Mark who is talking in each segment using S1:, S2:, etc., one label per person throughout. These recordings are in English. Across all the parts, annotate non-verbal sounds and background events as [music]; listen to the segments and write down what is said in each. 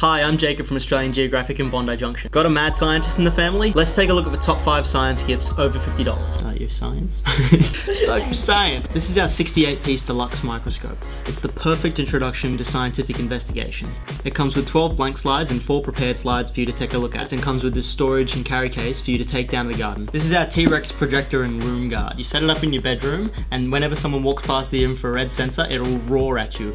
S1: Hi, I'm Jacob from Australian Geographic in Bondi Junction. Got a mad scientist in the family? Let's take a look at the top five science gifts over $50. Start your science. [laughs] Start your science. This is our 68 piece deluxe microscope. It's the perfect introduction to scientific investigation. It comes with 12 blank slides and 4 prepared slides for you to take a look at, and comes with this storage and carry case for you to take down to the garden. This is our T-Rex projector and room guard. You set it up in your bedroom, and whenever someone walks past the infrared sensor, it'll roar at you.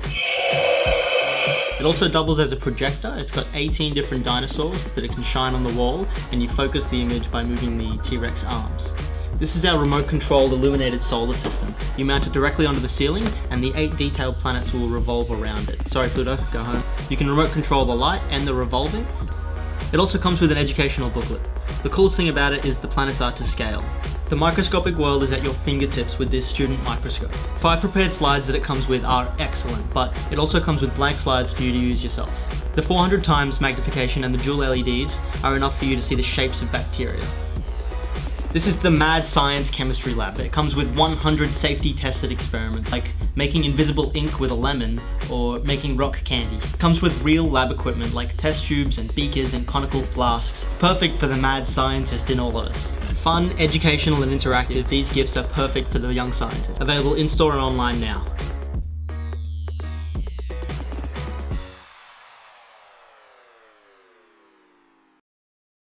S1: It also doubles as a projector. It's got 18 different dinosaurs that it can shine on the wall, and you focus the image by moving the T-Rex arms. This is our remote controlled illuminated solar system. You mount it directly onto the ceiling and the eight detailed planets will revolve around it. Sorry Pluto, go home. You can remote control the light and the revolving. It also comes with an educational booklet. The coolest thing about it is the planets are to scale. The microscopic world is at your fingertips with this student microscope. Five prepared slides that it comes with are excellent, but it also comes with blank slides for you to use yourself. The 400 times magnification and the dual LEDs are enough for you to see the shapes of bacteria. This is the Mad Science Chemistry Lab. It comes with 100 safety tested experiments, like making invisible ink with a lemon or making rock candy. It comes with real lab equipment like test tubes and beakers and conical flasks, perfect for the mad scientist in all of us. Fun, educational and interactive, these gifts are perfect for the young scientist. Available in-store and online now.